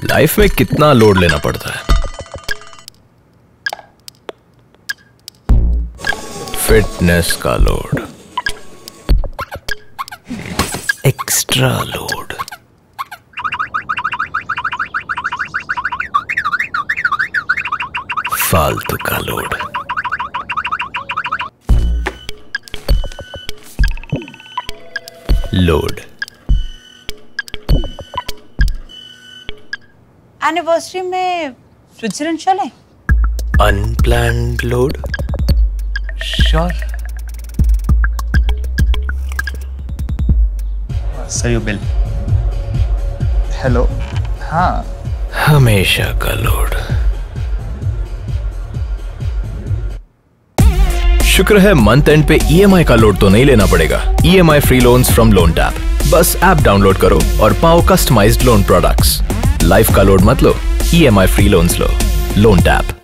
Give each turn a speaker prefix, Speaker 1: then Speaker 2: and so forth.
Speaker 1: Life में कितना load लेना पड़ता है? फिटनेस का लोड एक्स्ट्रा लोड फालतू का लोड लोड
Speaker 2: एनिवर्सरी में स्विट्जरलैंड चले
Speaker 1: unplanned load
Speaker 3: sure sir you bill hello हाँ।
Speaker 1: हमेशा का लोड शुक्र है मंथ एंड पे ईएमआई का लोड तो नहीं लेना पड़ेगा। EMI free loans from LoanTap बस ऐप डाउनलोड करो और पाओ कस्टमाइज्ड लोन प्रोडक्ट्स लाइफ का लोड मत लो ईएमआई फ्री लोन्स लो. Loan tap